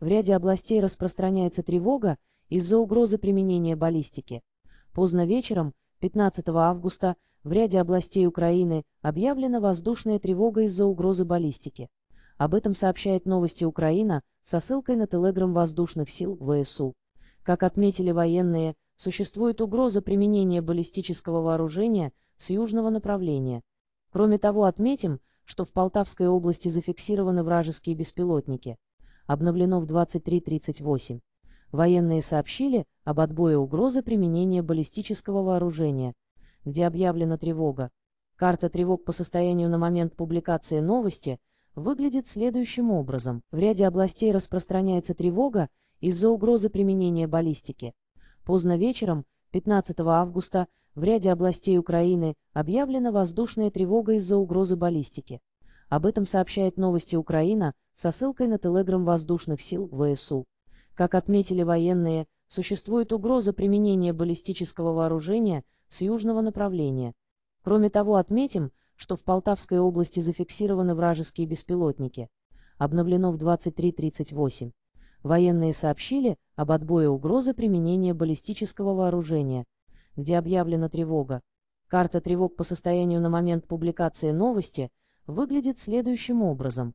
В ряде областей распространяется тревога из-за угрозы применения баллистики. Поздно вечером, 15 августа, в ряде областей Украины объявлена воздушная тревога из-за угрозы баллистики. Об этом сообщает новости Украина со ссылкой на телеграм воздушных сил ВСУ. Как отметили военные, существует угроза применения баллистического вооружения с южного направления. Кроме того, отметим, что в Полтавской области зафиксированы вражеские беспилотники. Обновлено в 23.38. Военные сообщили об отбое угрозы применения баллистического вооружения, где объявлена тревога. Карта тревог по состоянию на момент публикации новости выглядит следующим образом. В ряде областей распространяется тревога из-за угрозы применения баллистики. Поздно вечером, 15 августа, в ряде областей Украины объявлена воздушная тревога из-за угрозы баллистики. Об этом сообщает новости Украина со ссылкой на телеграм воздушных сил ВСУ. Как отметили военные, существует угроза применения баллистического вооружения с южного направления. Кроме того, отметим, что в Полтавской области зафиксированы вражеские беспилотники. Обновлено в 23.38. Военные сообщили об отбое угрозы применения баллистического вооружения, где объявлена тревога. Карта тревог по состоянию на момент публикации новости выглядит следующим образом.